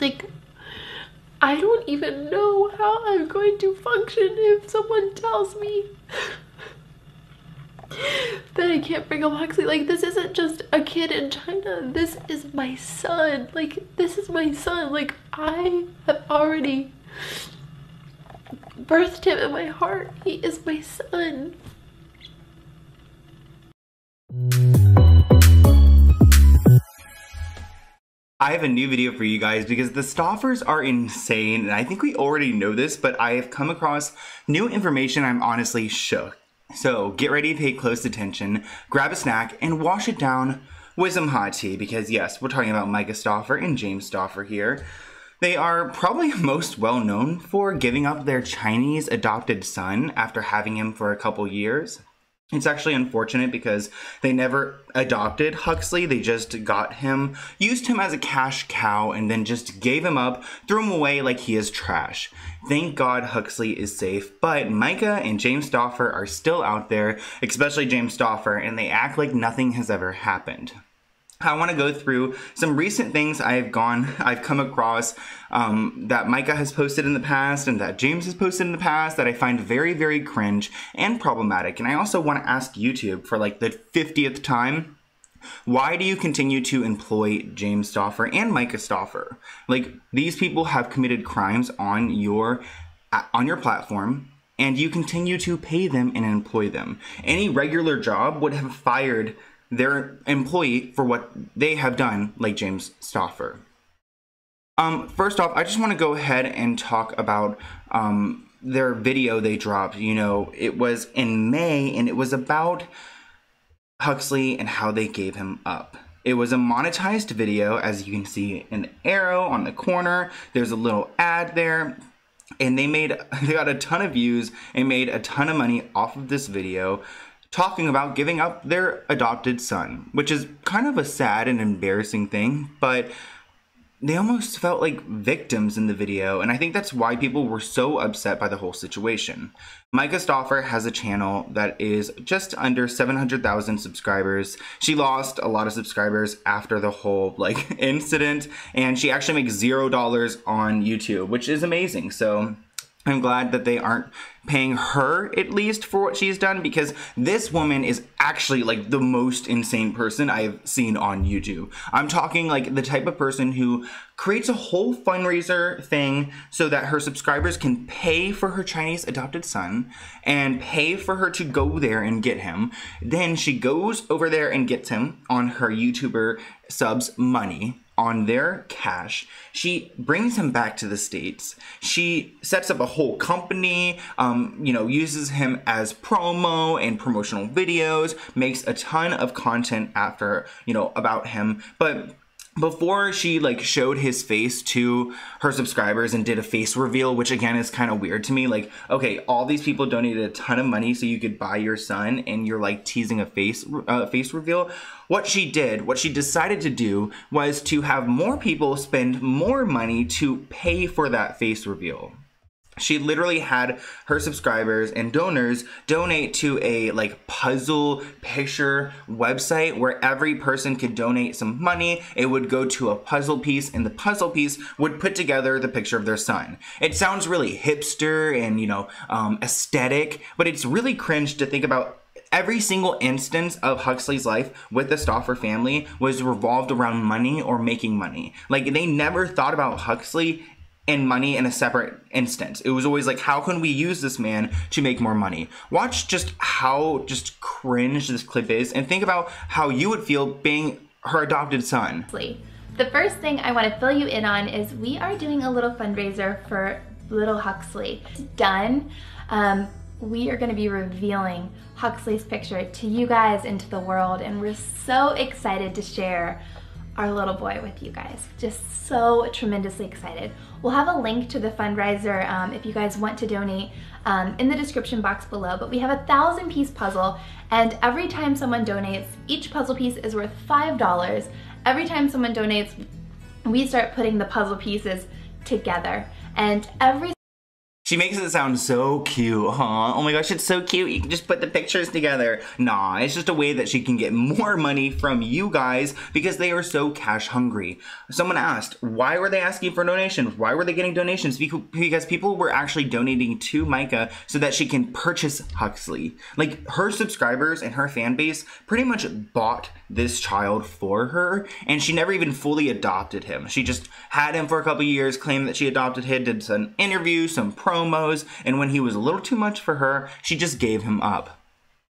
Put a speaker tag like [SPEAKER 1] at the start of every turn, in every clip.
[SPEAKER 1] Like, I don't even know how I'm going to function if someone tells me that I can't bring up Huxley. Like, this isn't just a kid in China. This is my son. Like, this is my son. Like, I have already birthed him in my heart. He is my son.
[SPEAKER 2] I have a new video for you guys because the Stauffers are insane and I think we already know this, but I have come across new information I'm honestly shook. So get ready to pay close attention, grab a snack, and wash it down with some hot tea because yes, we're talking about Myka Stauffer and James Stauffer here. They are probably most well known for giving up their Chinese adopted son after having him for a couple years. It's actually unfortunate because they never adopted Huxley. They just got him, used him as a cash cow, and then just gave him up, threw him away like he is trash. Thank God Huxley is safe, but Myka and James Stauffer are still out there, especially James Stauffer, and they act like nothing has ever happened. I want to go through some recent things I've gone, I've come across um, that Myka has posted in the past and that James has posted in the past that I find very, very cringe and problematic. And I also want to ask YouTube for like the 50th time, why do you continue to employ James Stauffer and Myka Stauffer? Like these people have committed crimes on your on your platform and you continue to pay them and employ them. Any regular job would have fired their employee for what they have done, like James Stauffer. Um, first off, I just want to go ahead and talk about um, their video they dropped. You know, it was in May and it was about Huxley and how they gave him up. It was a monetized video, as you can see an arrow on the corner. There's a little ad there. And they made, they got a ton of views and made a ton of money off of this video talking about giving up their adopted son, which is kind of a sad and embarrassing thing, but they almost felt like victims in the video, and I think that's why people were so upset by the whole situation. Myka Stauffer has a channel that is just under 700,000 subscribers. She lost a lot of subscribers after the whole like incident, and she actually makes zero dollars on YouTube, which is amazing. So I'm glad that they aren't paying her at least for what she's done because this woman is actually like the most insane person I've seen on YouTube. I'm talking like the type of person who creates a whole fundraiser thing so that her subscribers can pay for her Chinese adopted son and pay for her to go there and get him. Then she goes over there and gets him on her YouTuber subs money on their cash. She brings him back to the States. She sets up a whole company, um, you know, uses him as promo and promotional videos, makes a ton of content after, you know, about him. But before she like showed his face to her subscribers and did a face reveal which again is kind of weird to me like okay all these people donated a ton of money so you could buy your son and you're like teasing a face uh, face reveal. What she did what she decided to do was to have more people spend more money to pay for that face reveal she literally had her subscribers and donors donate to a like puzzle picture website where every person could donate some money it would go to a puzzle piece and the puzzle piece would put together the picture of their son it sounds really hipster and you know um, aesthetic but it's really cringe to think about every single instance of Huxley's life with the Stauffer family was revolved around money or making money. Like they never thought about Huxley and money in a separate instance. It was always like, how can we use this man to make more money? Watch just how just cringe this clip is and think about how you would feel being her adopted son.
[SPEAKER 3] The first thing I want to fill you in on is we are doing a little fundraiser for little Huxley. It's done. Um, we are going to be revealing Huxley's picture to you guys and to the world and we're so excited to share our little boy with you guys. Just so tremendously excited. We'll have a link to the fundraiser um, if you guys want to donate um, in the description box below, but we have a thousand piece puzzle and every time someone donates, each puzzle piece is worth $5. Every time someone donates, we start putting the puzzle pieces together and every
[SPEAKER 2] She makes it sound so cute, huh? Oh my gosh, it's so cute. You can just put the pictures together. Nah, it's just a way that she can get more money from you guys because they are so cash hungry. Someone asked, why were they asking for donations? Why were they getting donations? Because people were actually donating to Myka so that she can purchase Huxley. Like her subscribers and her fan base pretty much bought this child for her and she never even fully adopted him. She just had him for a couple years, claimed that she adopted him, did some interviews, some promos, promos, and when he was a little too much for her, she just gave him up.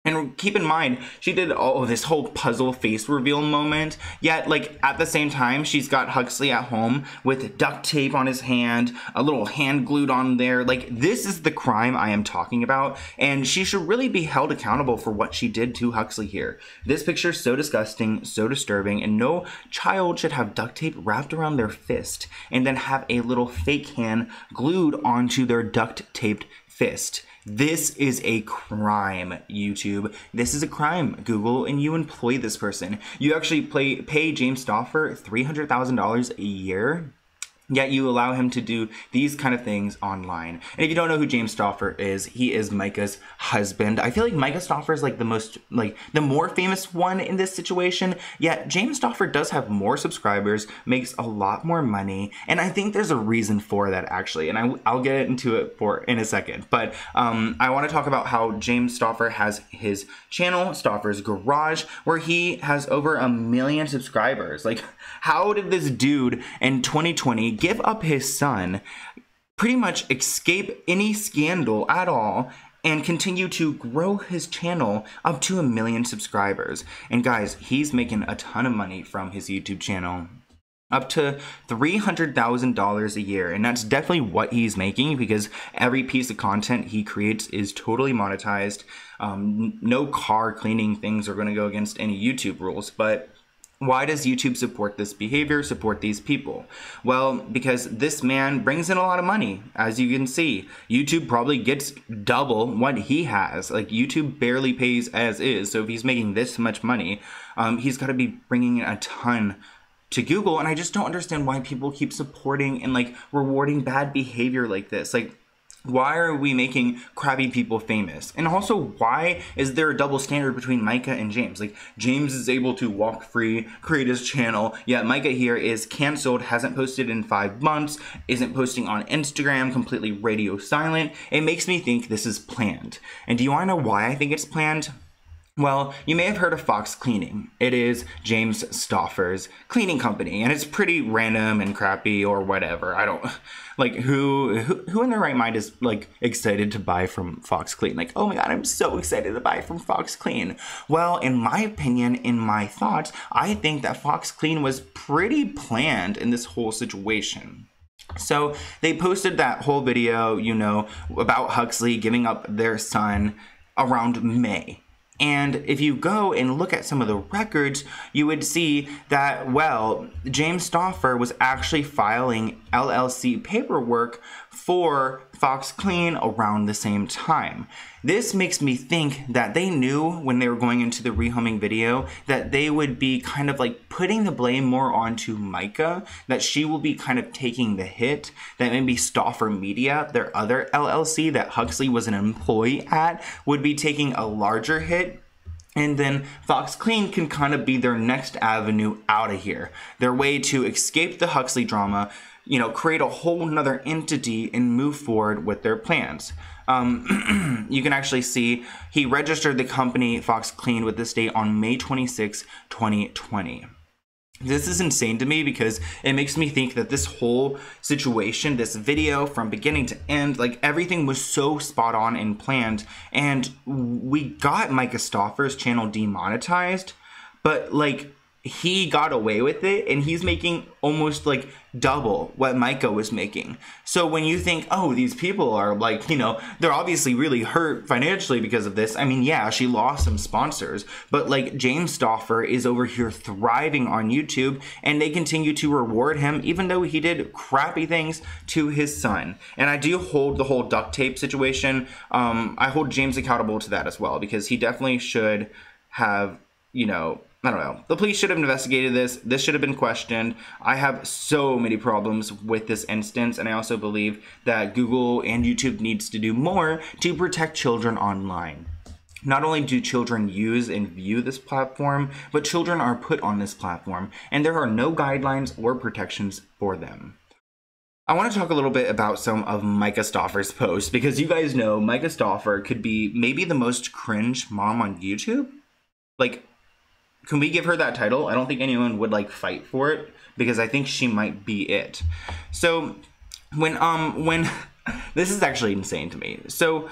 [SPEAKER 2] And keep in mind, she did all this whole puzzle face reveal moment, yet, like, at the same time, she's got Huxley at home with duct tape on his hand, a little hand glued on there. Like, this is the crime I am talking about, and she should really be held accountable for what she did to Huxley here. This picture is so disgusting, so disturbing, and no child should have duct tape wrapped around their fist and then have a little fake hand glued onto their duct taped fist. This is a crime, YouTube. This is a crime, Google, and you employ this person. You actually play, pay James Stauffer $300,000 a year Yet you allow him to do these kind of things online. And if you don't know who James Stauffer is, he is Myka's husband. I feel like Myka Stauffer is like the most, like the more famous one in this situation. Yet James Stauffer does have more subscribers, makes a lot more money, and I think there's a reason for that actually. And I, will get into it for in a second. But um, I want to talk about how James Stauffer has his channel, Stauffer's Garage, where he has over a million subscribers. Like, how did this dude in 2020 give up his son, pretty much escape any scandal at all, and continue to grow his channel up to a million subscribers. And guys, he's making a ton of money from his YouTube channel. Up to $300,000 a year. And that's definitely what he's making because every piece of content he creates is totally monetized. Um, no car cleaning things are going to go against any YouTube rules, but why does YouTube support this behavior, support these people? Well, because this man brings in a lot of money, as you can see. YouTube probably gets double what he has. Like, YouTube barely pays as is, so if he's making this much money, um, he's got to be bringing in a ton to Google, and I just don't understand why people keep supporting and, like, rewarding bad behavior like this. Like, why are we making crabby people famous? And also, why is there a double standard between Myka and James? Like, James is able to walk free, create his channel, yet Myka here is canceled, hasn't posted in five months, isn't posting on Instagram, completely radio silent. It makes me think this is planned. And do you wanna know why I think it's planned? Well, you may have heard of Fox Cleaning. It is James Stauffer's cleaning company, and it's pretty random and crappy or whatever. I don't like who who, who in their right mind is like excited to buy from Fox Clean. Like, oh my god, I'm so excited to buy from Fox Clean. Well, in my opinion, in my thoughts, I think that Fox Clean was pretty planned in this whole situation. So they posted that whole video, you know, about Huxley giving up their son around May and if you go and look at some of the records, you would see that, well, James Stauffer was actually filing LLC paperwork for Fox Clean around the same time. This makes me think that they knew when they were going into the rehoming video that they would be kind of like putting the blame more onto Myka, that she will be kind of taking the hit, that maybe Stauffer Media, their other LLC that Huxley was an employee at, would be taking a larger hit and then Fox Clean can kind of be their next avenue out of here. Their way to escape the Huxley drama, you know, create a whole nother entity and move forward with their plans. Um, you can actually see he registered the company Fox Clean with this date on May 26, 2020. This is insane to me because it makes me think that this whole situation, this video from beginning to end, like everything was so spot on and planned. And we got Myka Stauffer's channel demonetized, but like he got away with it and he's making almost like double what Myka was making. So when you think, oh, these people are like, you know, they're obviously really hurt financially because of this. I mean, yeah, she lost some sponsors, but like James Stauffer is over here thriving on YouTube and they continue to reward him even though he did crappy things to his son. And I do hold the whole duct tape situation. Um, I hold James accountable to that as well because he definitely should have you know, I don't know. The police should have investigated this. This should have been questioned. I have so many problems with this instance, and I also believe that Google and YouTube needs to do more to protect children online. Not only do children use and view this platform, but children are put on this platform, and there are no guidelines or protections for them. I want to talk a little bit about some of Myka Stauffer's posts because you guys know Myka Stauffer could be maybe the most cringe mom on YouTube. Like, can we give her that title? I don't think anyone would like fight for it because I think she might be it. So, when um when this is actually insane to me. So,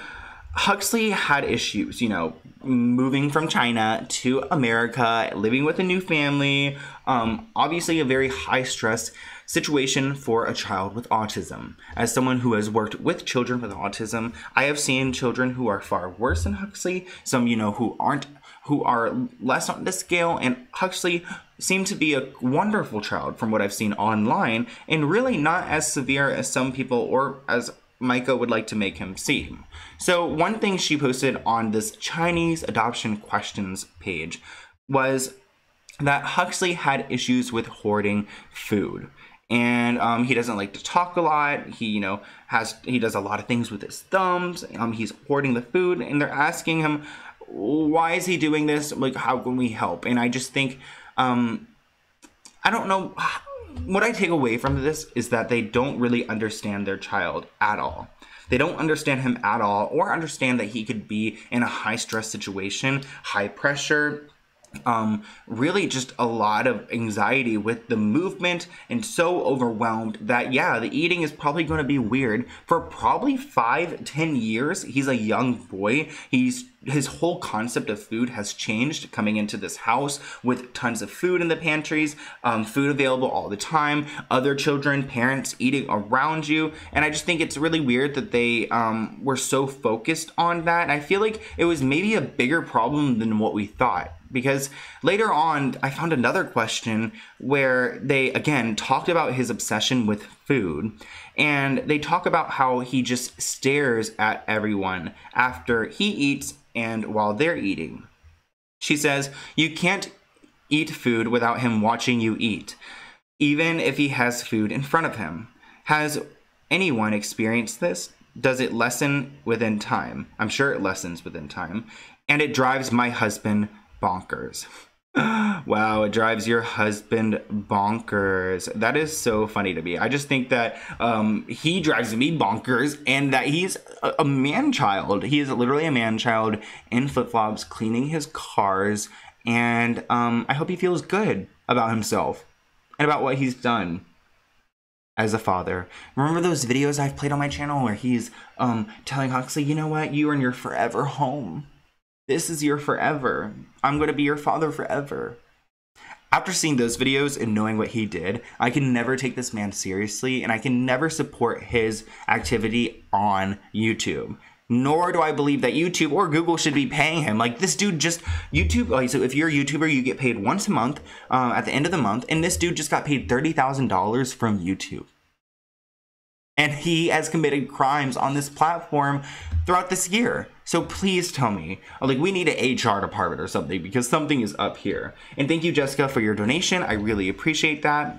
[SPEAKER 2] Huxley had issues, you know, moving from China to America, living with a new family, um, obviously a very high stress situation for a child with autism. As someone who has worked with children with autism, I have seen children who are far worse than Huxley, some, you know, who aren't who are less on the scale, and Huxley seemed to be a wonderful child from what I've seen online, and really not as severe as some people or as Myka would like to make him seem. So, one thing she posted on this Chinese adoption questions page was that Huxley had issues with hoarding food and um, he doesn't like to talk a lot. He, you know, has he does a lot of things with his thumbs. Um, he's hoarding the food, and they're asking him, why is he doing this? Like, how can we help? And I just think, um, I don't know. What I take away from this is that they don't really understand their child at all. They don't understand him at all, or understand that he could be in a high stress situation, high pressure, um, really just a lot of anxiety with the movement and so overwhelmed that yeah the eating is probably going to be weird for probably five ten years he's a young boy he's his whole concept of food has changed coming into this house with tons of food in the pantries, um, food available all the time, other children, parents eating around you. And I just think it's really weird that they um, were so focused on that. And I feel like it was maybe a bigger problem than what we thought because later on I found another question where they again talked about his obsession with food and they talk about how he just stares at everyone after he eats and while they're eating. She says, You can't eat food without him watching you eat, even if he has food in front of him. Has anyone experienced this? Does it lessen within time? I'm sure it lessens within time. And it drives my husband bonkers. wow, it drives your husband bonkers. That is so funny to me. I just think that um, he drives me bonkers and that he's a, a man child. He is literally a man child in flip flops cleaning his cars. And um, I hope he feels good about himself and about what he's done as a father. Remember those videos I've played on my channel where he's um, telling Huxley, you know what, you are in your forever home. This is your forever. I'm going to be your father forever. After seeing those videos and knowing what he did, I can never take this man seriously and I can never support his activity on YouTube. Nor do I believe that YouTube or Google should be paying him. Like this dude just YouTube. Like, so if you're a YouTuber, you get paid once a month uh, at the end of the month, and this dude just got paid thirty thousand dollars from YouTube and he has committed crimes on this platform throughout this year. So please tell me, like, we need an HR department or something because something is up here. And thank you, Jessica, for your donation. I really appreciate that.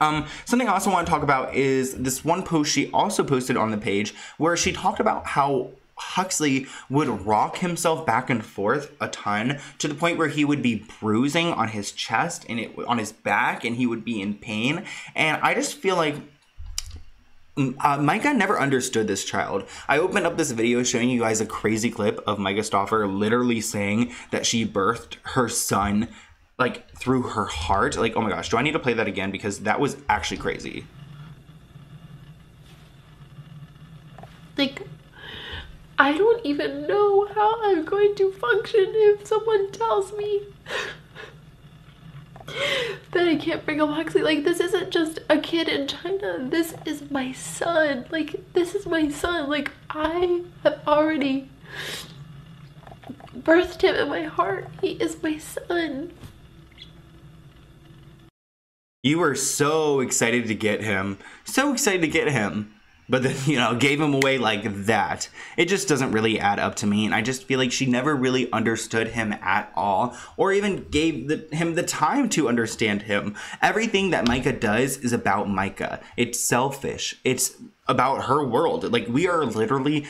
[SPEAKER 2] Um, something I also want to talk about is this one post she also posted on the page where she talked about how Huxley would rock himself back and forth a ton to the point where he would be bruising on his chest and it on his back and he would be in pain. And I just feel like uh, Myka never understood this child. I opened up this video showing you guys a crazy clip of Myka Stauffer literally saying that she birthed her son like through her heart. Like, oh my gosh, do I need to play that again? Because that was actually crazy.
[SPEAKER 1] Like, I don't even know how I'm going to function if someone tells me that I can't bring up Huxley. Like, this isn't just a kid in China. This is my son. Like, this is my son. Like, I have already birthed him in my heart. He is my son.
[SPEAKER 2] You were so excited to get him. So excited to get him. But then you know gave him away like that. It just doesn't really add up to me and i just feel like she never really understood him at all or even gave the, him the time to understand him. Everything that myka does is about myka. It's selfish. It's about her world. Like we are literally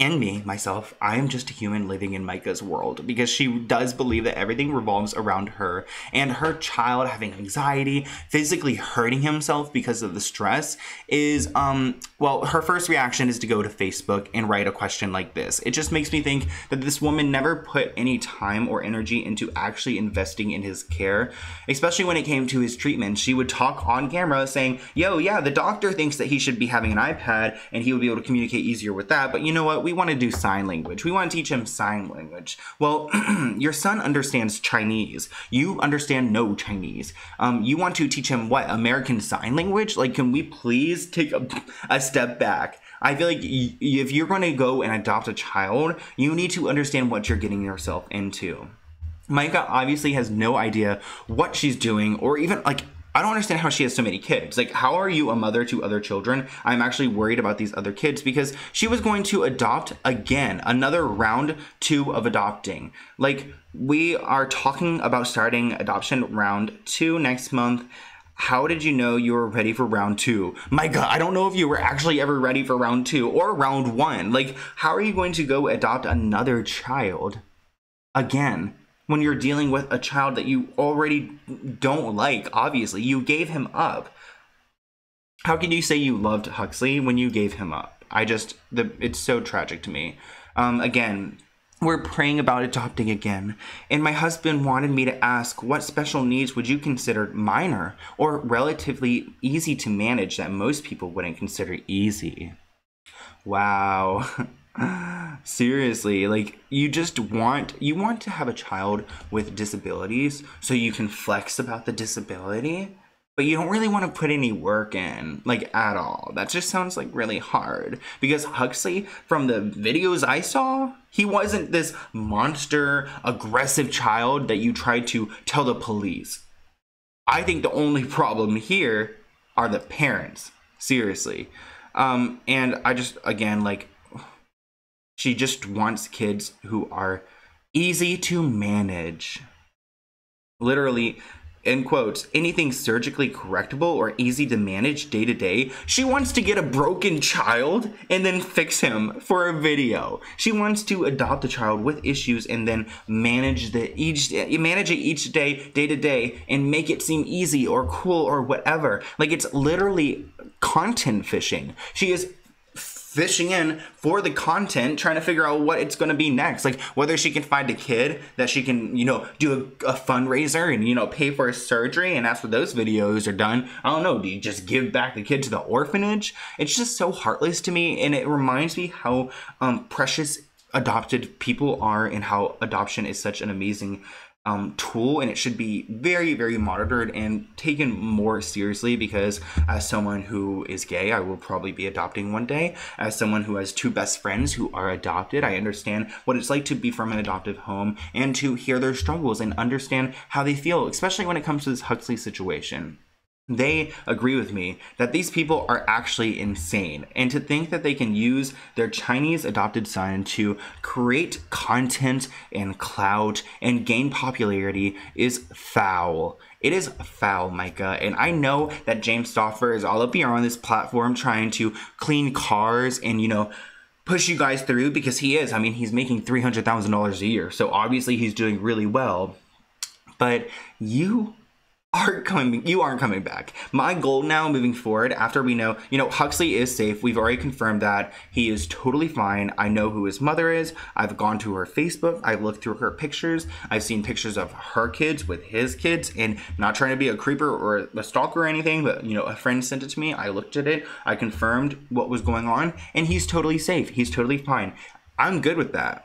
[SPEAKER 2] and me, myself, I am just a human living in Myka's world because she does believe that everything revolves around her and her child having anxiety, physically hurting himself because of the stress is, um, well, her first reaction is to go to Facebook and write a question like this. It just makes me think that this woman never put any time or energy into actually investing in his care, especially when it came to his treatment. She would talk on camera saying, yo, yeah, the doctor thinks that he should be having an iPad and he would be able to communicate easier with that, but you know what? We want to do sign language. We want to teach him sign language. Well, your son understands Chinese. You understand no Chinese. Um, you want to teach him what? American Sign Language? Like, can we please take a, a step back? I feel like y- if you're going to go and adopt a child, you need to understand what you're getting yourself into. Myka obviously has no idea what she's doing or even like I don't understand how she has so many kids. Like, how are you a mother to other children? I'm actually worried about these other kids because she was going to adopt again, another round two of adopting. Like, we are talking about starting adoption round two next month. How did you know you were ready for round two? My God, I don't know if you were actually ever ready for round two or round one. Like, how are you going to go adopt another child again? When you're dealing with a child that you already don't like, obviously. You gave him up. How can you say you loved Huxley when you gave him up? I just, the, it's so tragic to me. Um, again, we're praying about adopting again, and my husband wanted me to ask what special needs would you consider minor or relatively easy to manage that most people wouldn't consider easy. Wow. Seriously, like you just want you want to have a child with disabilities so you can flex about the disability, but you don't really want to put any work in like at all. That just sounds like really hard because Huxley from the videos I saw, he wasn't this monster aggressive child that you tried to tell the police. I think the only problem here are the parents. Seriously. Um and I just again like she just wants kids who are easy to manage. Literally, in quotes, anything surgically correctable or easy to manage day to day. She wants to get a broken child and then fix him for a video. She wants to adopt a child with issues and then manage the each manage it each day, day to day, and make it seem easy or cool or whatever. Like it's literally content fishing. She is fishing in for the content, trying to figure out what it's going to be next. Like whether she can find a kid that she can, you know, do a, a, fundraiser and, you know, pay for a surgery. And after those videos are done, I don't know, do you just give back the kid to the orphanage? It's just so heartless to me. And it reminds me how um, precious adopted people are and how adoption is such an amazing um, tool and it should be very very monitored and taken more seriously because as someone who is gay i will probably be adopting one day. As someone who has two best friends who are adopted i understand what it's like to be from an adoptive home and to hear their struggles and understand how they feel especially when it comes to this huxley situation they agree with me that these people are actually insane. And to think that they can use their Chinese adopted son to create content and clout and gain popularity is foul. It is foul, Myka. And I know that James Stauffer is all up here on this platform trying to clean cars and, you know, push you guys through because he is. I mean, he's making $300,000 a year. So obviously he's doing really well. But you aren't coming you aren't coming back. My goal now moving forward after we know you know huxley is safe. We've already confirmed that. He is totally fine. I know who his mother is. I've gone to her facebook. I've looked through her pictures. I've seen pictures of her kids with his kids. And not trying to be a creeper or a stalker or anything but you know a friend sent it to me. I looked at it. I confirmed what was going on. And he's totally safe. He's totally fine. I'm good with that.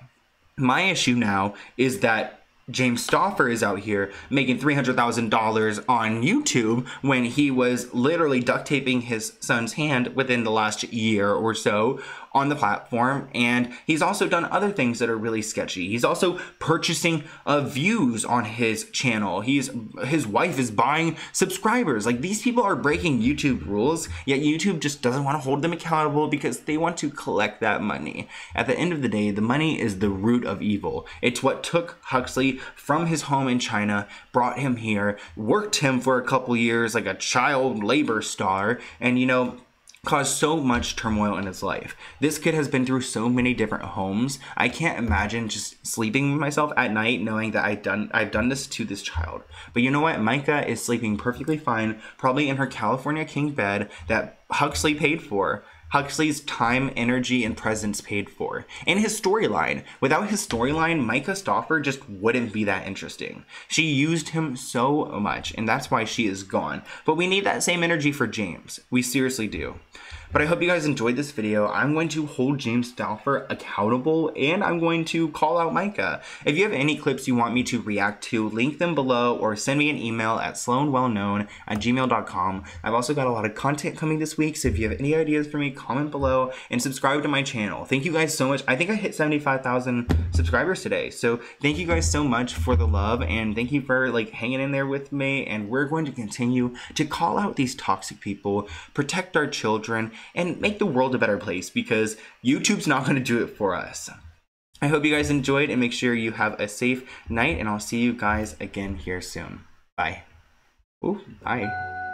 [SPEAKER 2] My issue now is that James Stauffer is out here making $300,000 on YouTube when he was literally duct taping his son's hand within the last year or so. On the platform, and he's also done other things that are really sketchy. He's also purchasing uh, views on his channel. He's his wife is buying subscribers. Like these people are breaking YouTube rules, yet YouTube just doesn't want to hold them accountable because they want to collect that money. At the end of the day, the money is the root of evil. It's what took Huxley from his home in China, brought him here, worked him for a couple years like a child labor star, and you know, caused so much turmoil in his life. This kid has been through so many different homes. I can't imagine just sleeping with myself at night knowing that I've done I've done this to this child. But you know what? Myka is sleeping perfectly fine, probably in her California king bed that Huxley paid for. Huxley's time, energy, and presence paid for. And his storyline. Without his storyline, Myka Stauffer just wouldn't be that interesting. She used him so much, and that's why she is gone. But we need that same energy for James. We seriously do. But I hope you guys enjoyed this video. I'm going to hold James Stauffer accountable and I'm going to call out Myka. If you have any clips you want me to react to, link them below or send me an email at sloanwellknown at gmail.com. I've also got a lot of content coming this week, so if you have any ideas for me, comment below and subscribe to my channel. Thank you guys so much. I think I hit 75,000 subscribers today. So thank you guys so much for the love and thank you for like hanging in there with me and we're going to continue to call out these toxic people, protect our children, and make the world a better place because YouTube's not going to do it for us. I hope you guys enjoyed and make sure you have a safe night and I'll see you guys again here soon. Bye. Ooh, bye.